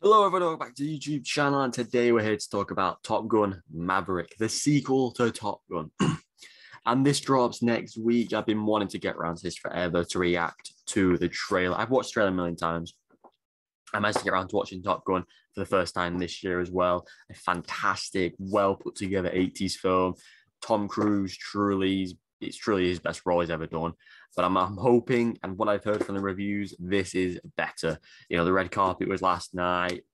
Hello, everyone. Welcome back to the YouTube channel. And today we're here to talk about Top Gun Maverick, the sequel to Top Gun. and this drops next week. I've been wanting to get around to this forever to react to the trailer. I've watched the trailer a million times. I managed to get around to watching Top Gun for the first time this year as well. A fantastic, well put together 80s film. Tom Cruise truly, it's truly his best role he's ever done. But I'm, I'm hoping, and what I've heard from the reviews, this is better. You know, the red carpet was last night.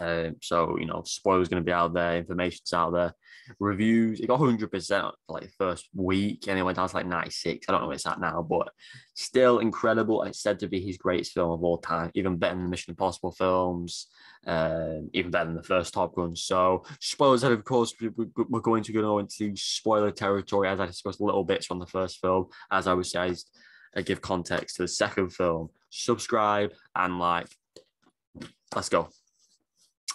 Um, so you know, spoilers going to be out there, information's out there. Reviews, it got 100 percent like first week, and it went down to like 96. I don't know where it's at now, but still incredible. It's said to be his greatest film of all time, even better than the Mission Impossible films, um, even better than the first Top Gun. So spoilers, of course, we're going to go into spoiler territory as I discussed little bits from the first film. As I was saying, I give context to the second film. Subscribe and like. Let's go.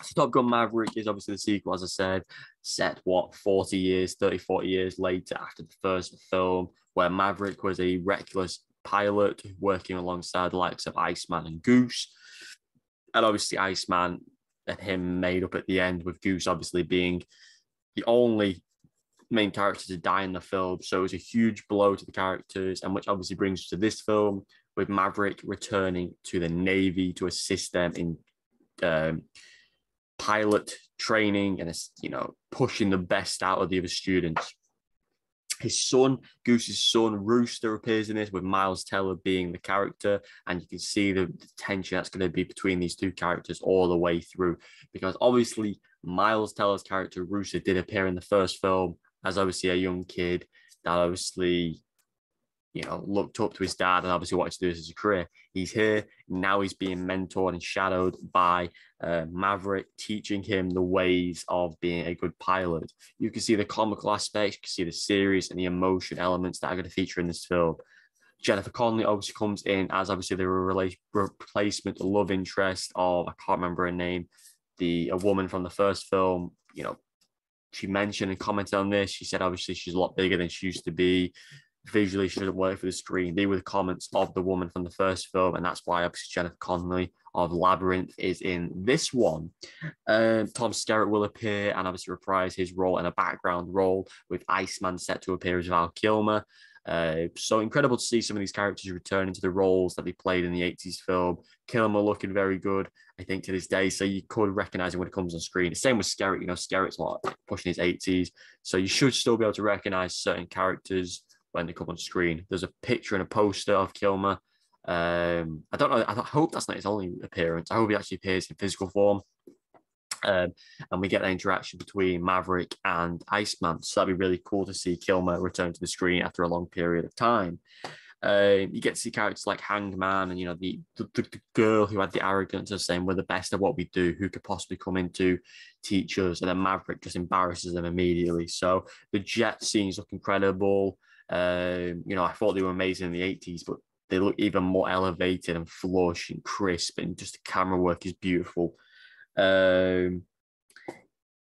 So Top Gun Maverick is obviously the sequel, as I said, set what 40 years, 30, 40 years later after the first film, where Maverick was a reckless pilot working alongside the likes of Iceman and Goose. And obviously, Iceman and him made up at the end, with Goose obviously being the only main character to die in the film. So it was a huge blow to the characters, and which obviously brings us to this film with Maverick returning to the Navy to assist them in um, pilot training and you know pushing the best out of the other students. His son, Goose's son, Rooster, appears in this with Miles Teller being the character, and you can see the, the tension that's going to be between these two characters all the way through. Because obviously, Miles Teller's character Rooster did appear in the first film as obviously a young kid that obviously you know, looked up to his dad and obviously wanted to do this as a career. He's here now. He's being mentored and shadowed by uh, Maverick, teaching him the ways of being a good pilot. You can see the comical aspects, you can see the serious and the emotion elements that are going to feature in this film. Jennifer Connelly obviously comes in as obviously the replacement, the love interest of I can't remember her name, the a woman from the first film. You know, she mentioned and commented on this. She said obviously she's a lot bigger than she used to be visually shouldn't work for the screen. They were the comments of the woman from the first film, and that's why obviously Jennifer Connelly of Labyrinth is in this one. Um, Tom Skerritt will appear and obviously reprise his role in a background role with Iceman set to appear as Val Kilmer. Uh, so incredible to see some of these characters returning to the roles that they played in the 80s film. Kilmer looking very good, I think, to this day. So you could recognize him when it comes on screen. The same with Skerritt. You know, Skerritt's like pushing his 80s. So you should still be able to recognize certain characters when they come on screen. There's a picture and a poster of Kilmer. Um, I don't know. I hope that's not his only appearance. I hope he actually appears in physical form. Um, and we get that interaction between Maverick and Iceman. So that'd be really cool to see Kilmer return to the screen after a long period of time. Uh, you get to see characters like Hangman and you know the, the, the girl who had the arrogance of saying we're the best at what we do, who could possibly come in to teach us, and then Maverick just embarrasses them immediately. So the jet scenes look incredible. Um, you know, I thought they were amazing in the 80s, but they look even more elevated and flush and crisp, and just the camera work is beautiful. Um,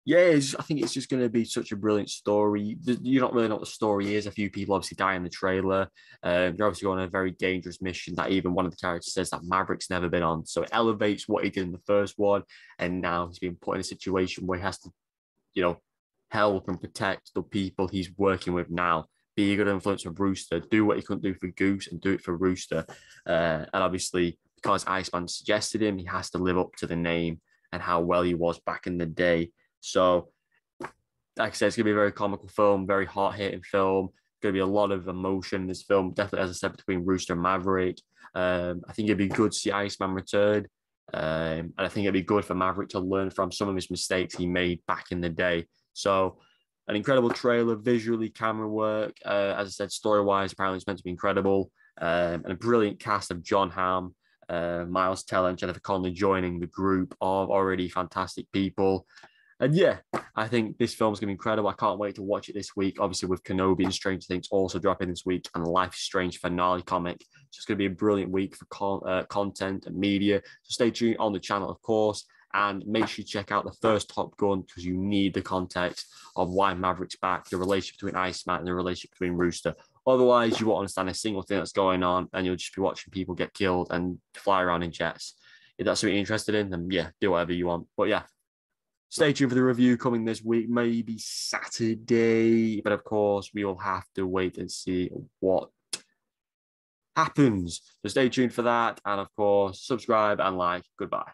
yeah, I think it's just going to be such a brilliant story. You don't really know what the story is. A few people obviously die in the trailer. Um, they're obviously going on a very dangerous mission that even one of the characters says that Maverick's never been on. So it elevates what he did in the first one, and now he's been put in a situation where he has to, you know, help and protect the people he's working with now be a good influence for Rooster, do what he couldn't do for Goose and do it for Rooster. Uh, and obviously, because Iceman suggested him, he has to live up to the name and how well he was back in the day. So, like I said, it's going to be a very comical film, very hard hitting film. Going to be a lot of emotion in this film, definitely, as I said, between Rooster and Maverick. Um, I think it'd be good to see Iceman return. Um, and I think it'd be good for Maverick to learn from some of his mistakes he made back in the day. So, an incredible trailer, visually, camera work. Uh, as I said, story wise, apparently it's meant to be incredible. Um, and a brilliant cast of Jon Hamm, uh, Miles Teller, and Jennifer Connelly joining the group of already fantastic people. And yeah, I think this film's going to be incredible. I can't wait to watch it this week. Obviously, with Kenobi and Stranger Things also dropping this week, and Life is Strange finale comic. So it's going to be a brilliant week for con- uh, content and media. So stay tuned on the channel, of course and make sure you check out the first Top Gun because you need the context of why Maverick's back, the relationship between Iceman and the relationship between Rooster. Otherwise, you won't understand a single thing that's going on and you'll just be watching people get killed and fly around in jets. If that's something you're interested in, then yeah, do whatever you want. But yeah, stay tuned for the review coming this week, maybe Saturday. But of course, we will have to wait and see what happens. So stay tuned for that. And of course, subscribe and like. Goodbye.